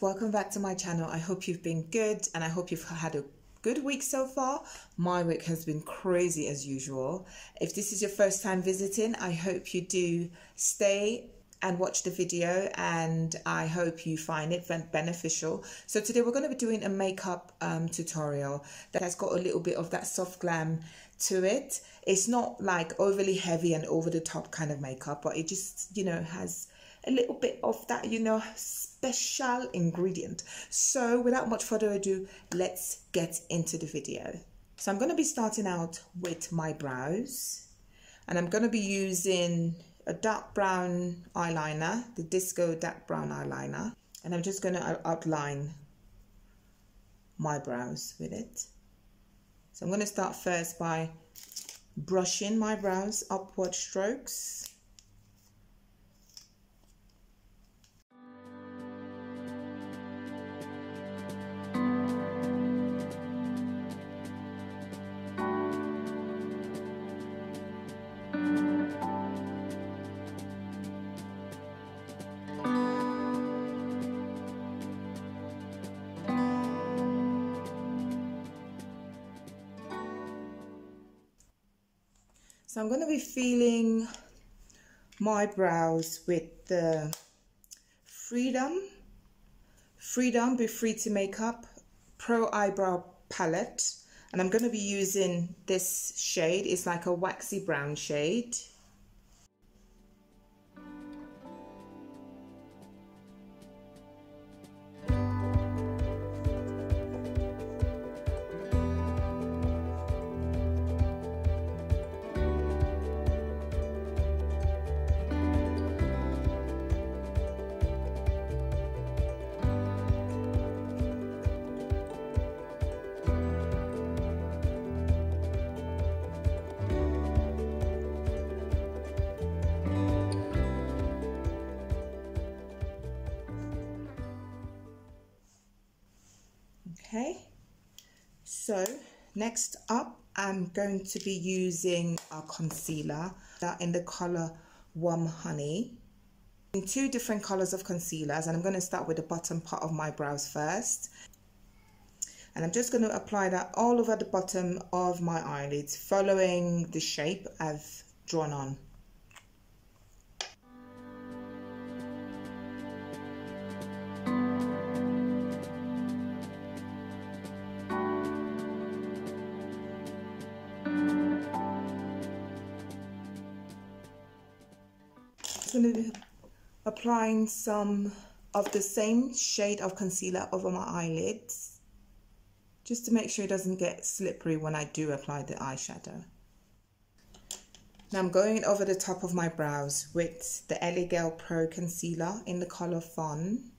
welcome back to my channel. I hope you've been good and I hope you've had a good week so far. My week has been crazy as usual. If this is your first time visiting, I hope you do stay and watch the video and I hope you find it beneficial. So today we're going to be doing a makeup um, tutorial that has got a little bit of that soft glam to it. It's not like overly heavy and over the top kind of makeup, but it just, you know, has a little bit of that, you know, special ingredient. So without much further ado, let's get into the video. So I'm going to be starting out with my brows and I'm going to be using a dark brown eyeliner, the Disco Dark Brown Eyeliner, and I'm just going to outline my brows with it. So I'm going to start first by brushing my brows upward strokes. So I'm going to be feeling my brows with the Freedom, Freedom Be Free to Makeup Pro Eyebrow Palette. And I'm going to be using this shade. It's like a waxy brown shade. So next up, I'm going to be using a concealer that in the color Warm Honey. In two different colors of concealers, and I'm going to start with the bottom part of my brows first. And I'm just going to apply that all over the bottom of my eyelids, following the shape I've drawn on. Applying some of the same shade of concealer over my eyelids just to make sure it doesn't get slippery when I do apply the eyeshadow. Now I'm going over the top of my brows with the LA Girl Pro Concealer in the color Fawn.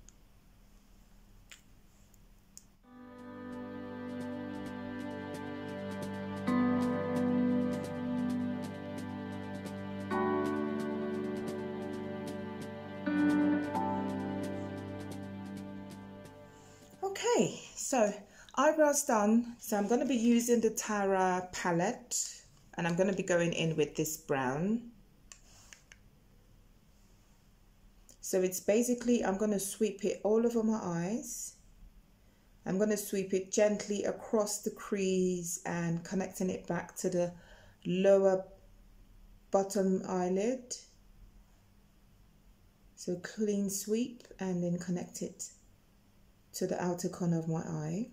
So eyebrows done. So I'm going to be using the Tara palette and I'm going to be going in with this brown. So it's basically, I'm going to sweep it all over my eyes. I'm going to sweep it gently across the crease and connecting it back to the lower bottom eyelid. So clean sweep and then connect it to the outer corner of my eye.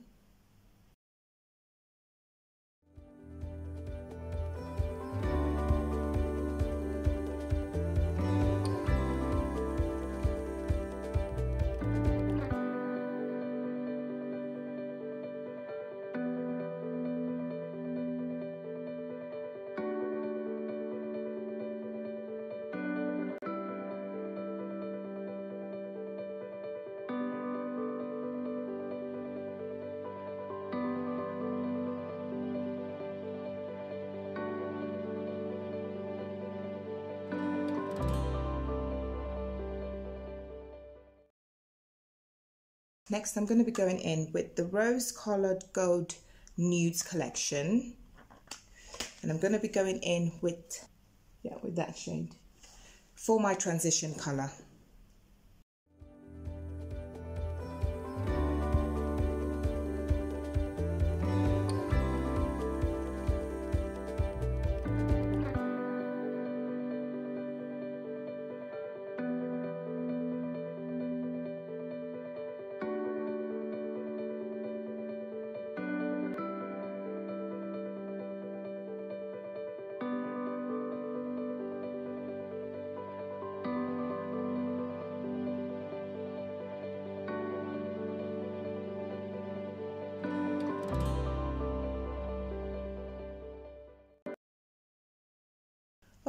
Next, I'm going to be going in with the Rose Colored Gold Nudes collection. And I'm going to be going in with, yeah, with that shade for my transition color.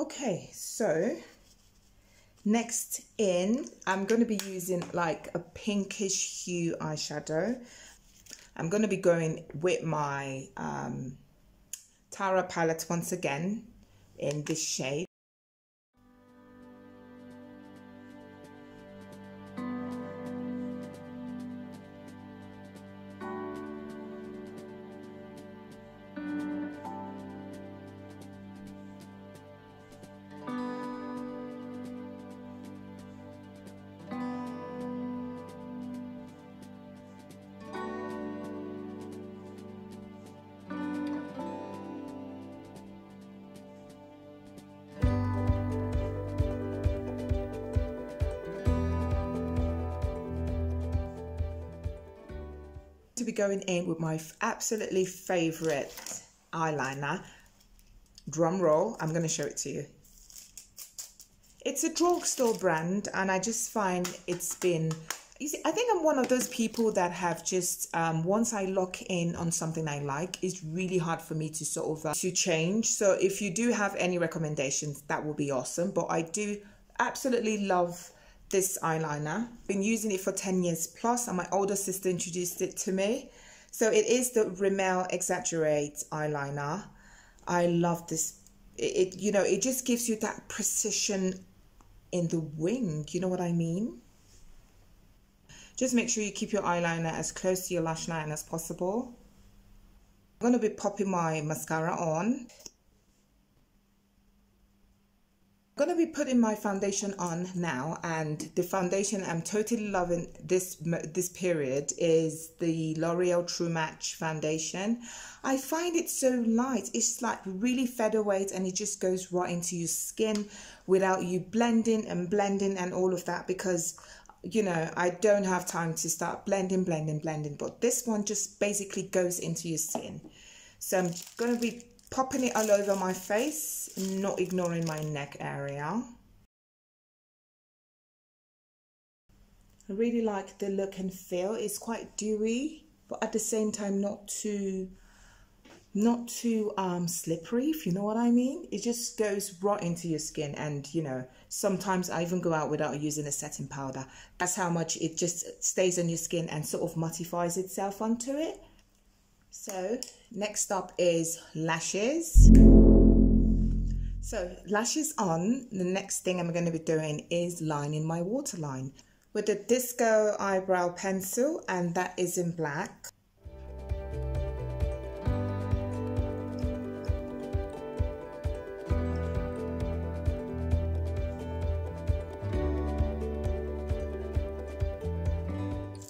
Okay, so next in, I'm going to be using like a pinkish hue eyeshadow. I'm going to be going with my um, Tara palette once again in this shade. Be going in with my absolutely favorite eyeliner. Drum roll, I'm going to show it to you. It's a drugstore brand and I just find it's been you see, I think I'm one of those people that have just um, once I lock in on something I like, it's really hard for me to sort of uh, to change. So if you do have any recommendations, that will be awesome. But I do absolutely love this eyeliner. Been using it for 10 years plus and my older sister introduced it to me. So it is the Rimmel Exaggerate eyeliner. I love this. It, it, you know, it just gives you that precision in the wing. You know what I mean? Just make sure you keep your eyeliner as close to your lash line as possible. I'm going to be popping my mascara on. I'm going to be putting my foundation on now and the foundation I'm totally loving this this period is the L'Oreal True Match foundation. I find it so light. It's like really featherweight and it just goes right into your skin without you blending and blending and all of that because you know, I don't have time to start blending, blending, blending, but this one just basically goes into your skin. So I'm going to be popping it all over my face, not ignoring my neck area. I really like the look and feel. It's quite dewy, but at the same time not too not too um, slippery, if you know what I mean. It just goes right into your skin and, you know, sometimes I even go out without using a setting powder. That's how much it just stays on your skin and sort of mattifies itself onto it. So next up is lashes. So lashes on, the next thing I'm going to be doing is lining my waterline with a disco eyebrow pencil and that is in black.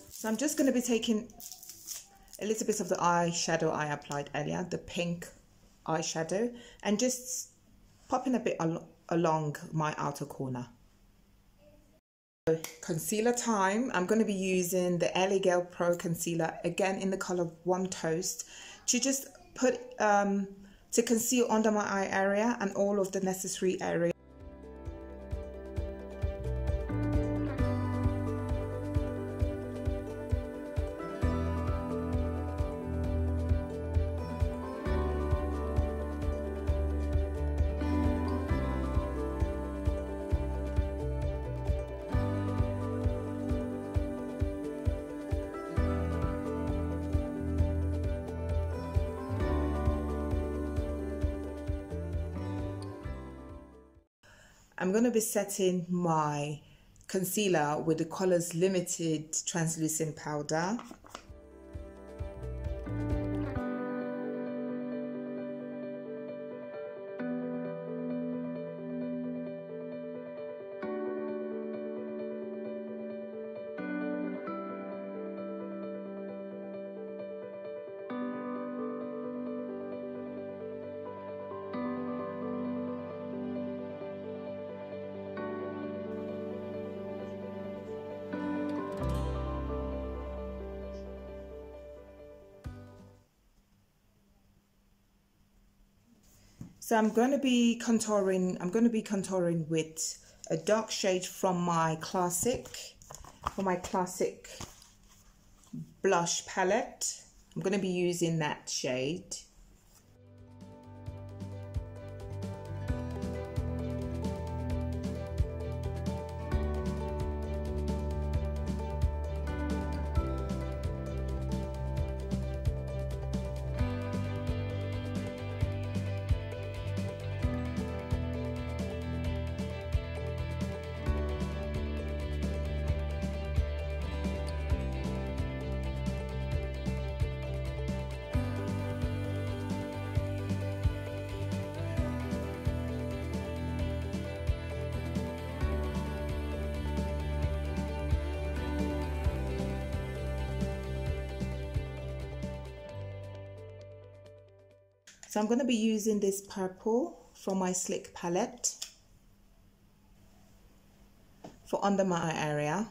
So I'm just going to be taking a little bit of the eyeshadow I applied earlier, the pink eyeshadow, and just popping a bit al along my outer corner. Concealer time. I'm going to be using the LA Girl Pro Concealer, again in the color Warm Toast, to just put, um, to conceal under my eye area and all of the necessary areas. I'm going to be setting my concealer with the Colors Limited Translucent Powder. So I'm going to be contouring, I'm going to be contouring with a dark shade from my classic, from my classic blush palette. I'm going to be using that shade. So I'm going to be using this purple from my Sleek palette for under my eye area.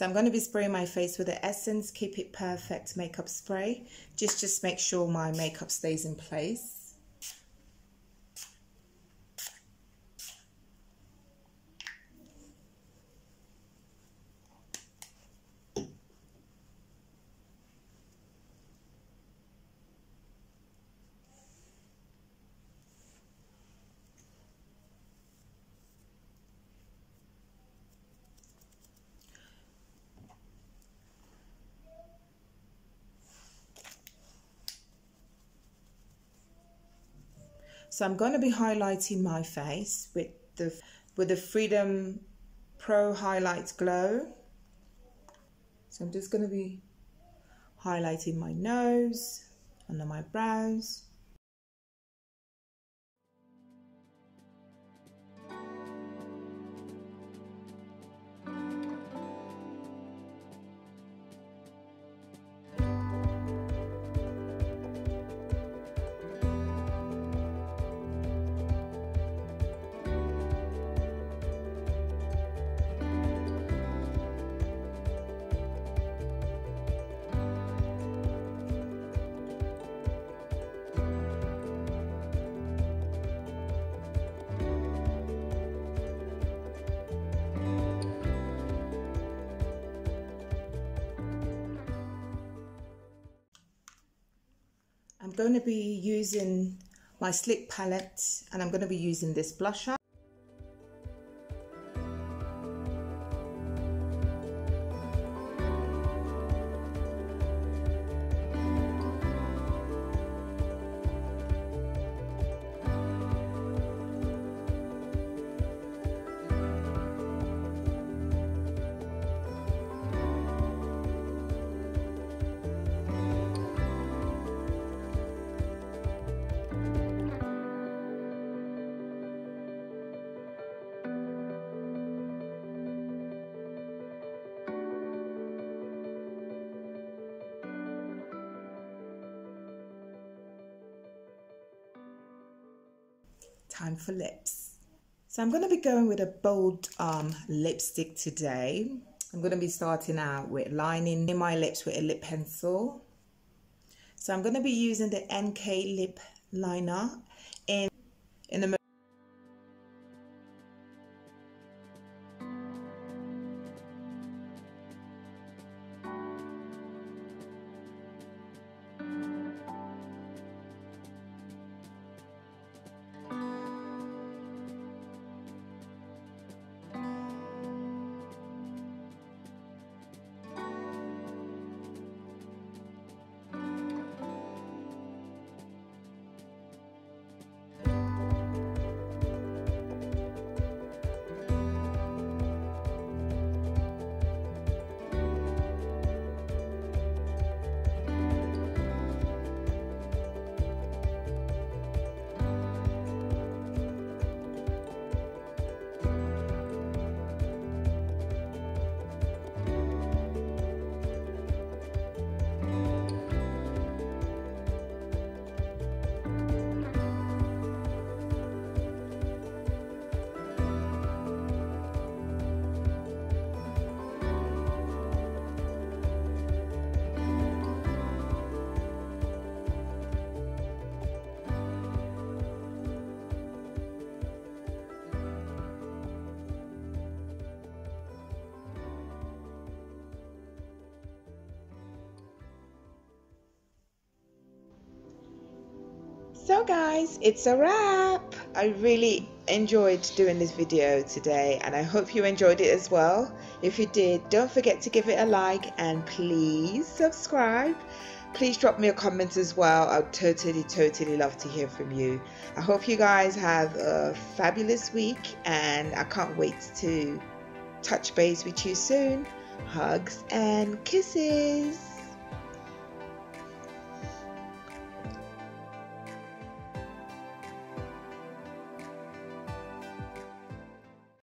So I'm going to be spraying my face with the Essence Keep It Perfect makeup spray. Just, just make sure my makeup stays in place. So I'm going to be highlighting my face with the with the Freedom Pro Highlight Glow. So I'm just going to be highlighting my nose, under my brows, I'm going to be using my Sleek palette and I'm going to be using this blusher. Time for lips. So I'm going to be going with a bold um, lipstick today. I'm going to be starting out with lining in my lips with a lip pencil. So I'm going to be using the NK lip liner in, in the So guys, it's a wrap. I really enjoyed doing this video today and I hope you enjoyed it as well. If you did, don't forget to give it a like and please subscribe. Please drop me a comment as well. I'd totally, totally love to hear from you. I hope you guys have a fabulous week and I can't wait to touch base with you soon. Hugs and kisses.